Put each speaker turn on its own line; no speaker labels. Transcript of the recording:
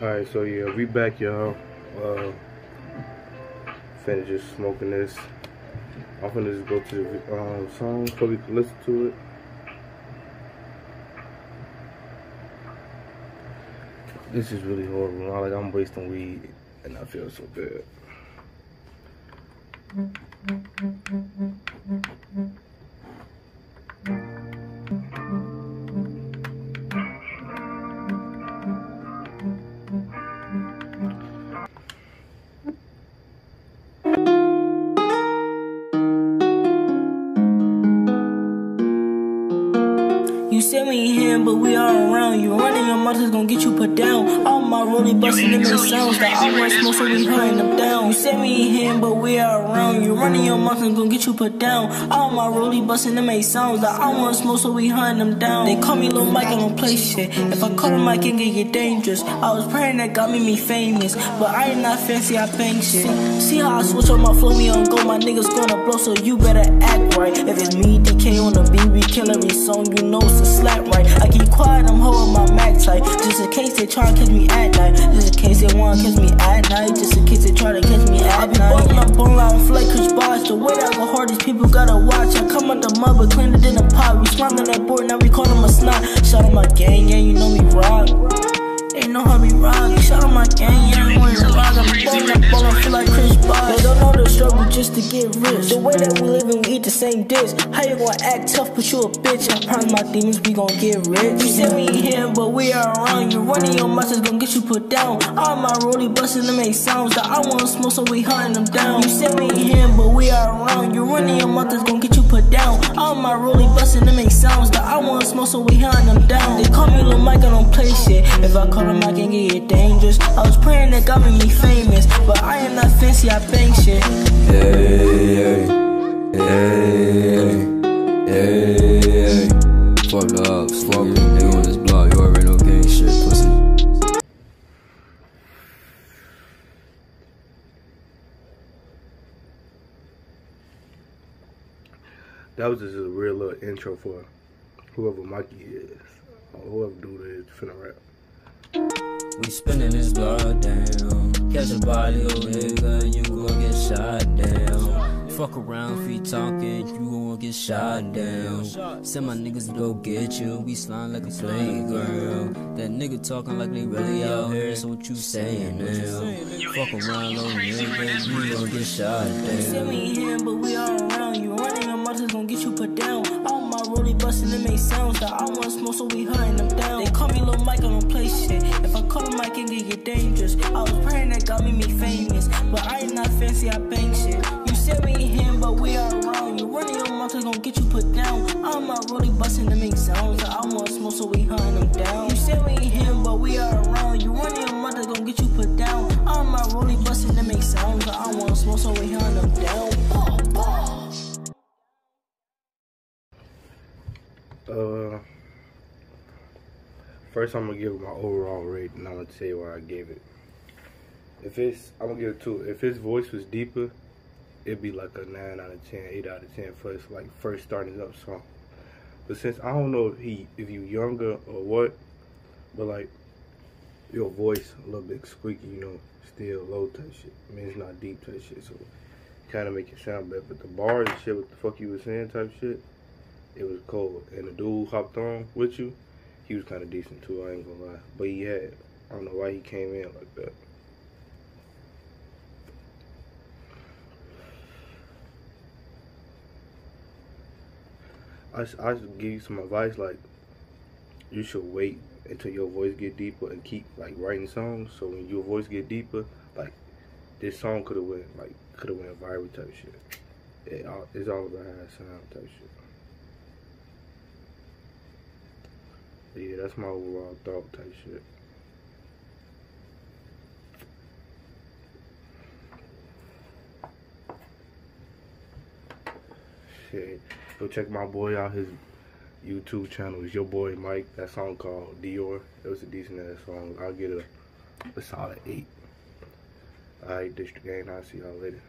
Alright, so yeah, we back, y'all. Uh, finna just smoking this. I'm finna just go to the um, song so we can listen to it. This is really horrible. Not like I'm wasting weed and I feel so bad.
You send me here, but we are around you. Running your mouth is gonna get you put down. All my rolling busting in sounds that I want smoke, so we hunting them down. You send me here, but we are around you. Running your mouth is gonna get you put down. All my rolling busting them in sounds I want smoke, so we hunting them down. They call me Lil Mike, I don't play shit. If I call him, I can get get dangerous. I was praying that God made me famous, but I ain't not fancy, I bang shit. See how I switch on my flow, we on go, my niggas gonna blow, so you better act right. If it's me, DK on the we kill every song, you know it's a slap right. I keep quiet, I'm holding my max tight. Just in case they try to catch me at night. Just in case they wanna catch me at night. Just in case they try to catch me. I be ballin' up on flight, cause boss. The way I go hard, these people gotta watch. I come out the mud, but cleaner than a pot. We smiling that board, now we call them a snot. Shout out my gang, yeah, you know we rock. Rock. Shout out my gang, yeah, you know we rock. I'm ballin', ballin', feel like Chris Bosh. They don't know the struggle just to get rich. The way that we live and we eat the same dish. How you gonna act tough, but you a bitch? I promise my demons, we gon' get rich. You said we ain't here, but we are around you. Running your mouth is gon' get you put down. All my rollie bustin' to make sounds that I wanna smoke, so we hunting them down. You said we ain't here, but we are around you. Running your mouth is gon' All my rollie bustin' to make sounds that I wanna smoke, so we hunting them down. They call me Lil Mike, I don't play shit. If I call him, I can get dangerous. I was praying that God made me famous, but I am not fancy, I bang shit.
Hey, hey, hey, hey, Fuck up, fuck me, nigga on this block,
That was just a real little intro for whoever Mikey is. Or whoever dude is finna rap.
We spinning this blood down. Catch a body over here, you gon' get shot down. Fuck around, feet talking, you gon' get shot down. Send my niggas to go get you, we slime like a playground. That nigga talking like they really out here, so what you saying now? Fuck around, little nigga, you gon' get shot
You said
down.
we here, but we all around you. Is gon' get you put down. All my rollie bustin' to make sounds that I wanna smoke, so we hunting them down. They call me Lil Mike, I don't play shit. If I call him, I can get get dangerous. I was praying that God made me famous, but I ain't not fancy, I bang shit. You said we here, but we are around you. Running your mouth is gon' get you put down. All my rollie bustin' to make sounds I wanna smoke, so we hunting them down. You said we here, but we are around
first I'm gonna give my overall rate, and I'm gonna tell you why I gave it. If it's, I'm gonna give it two. If his voice was deeper, it'd be like a nine out of 10, 8 out of ten for his like first starting up song. But since I don't know if he, if you younger or what, but like your voice a little bit squeaky, you know, still low type shit. I mean, it's not deep type shit, so kind of make it sound better. But the bars and shit, what the fuck you was saying type shit, it was cold. And the dude hopped on with you, he was kind of decent too. I ain't gonna lie, but he had, I don't know why he came in like that. I, I give you some advice like you should wait until your voice get deeper and keep like writing songs so when your voice get deeper like this song could have went like could have went viral type shit it, all- it's all about how it sound type shit yeah that's my overall uh, thought type shit shit go check my boy out his YouTube channel is your boy Mike. That song called Dior. It was a decent ass song. I'll get a, a solid eight. Alright, District Gang. I'll see y'all later.